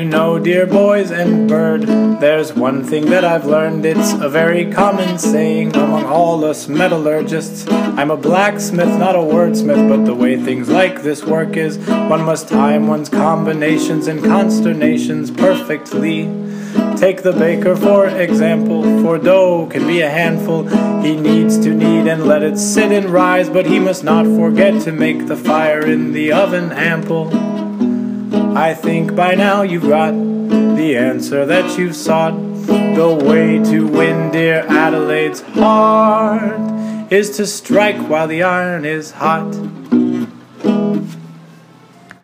Oh, dear boys and bird, there's one thing that I've learned. It's a very common saying among all us metallurgists. I'm a blacksmith, not a wordsmith, but the way things like this work is one must time one's combinations and consternations perfectly. Take the baker, for example, for dough can be a handful. He needs to knead and let it sit and rise, but he must not forget to make the fire in the oven ample. I think by now you've got the answer that you've sought. The way to win dear Adelaide's heart is to strike while the iron is hot.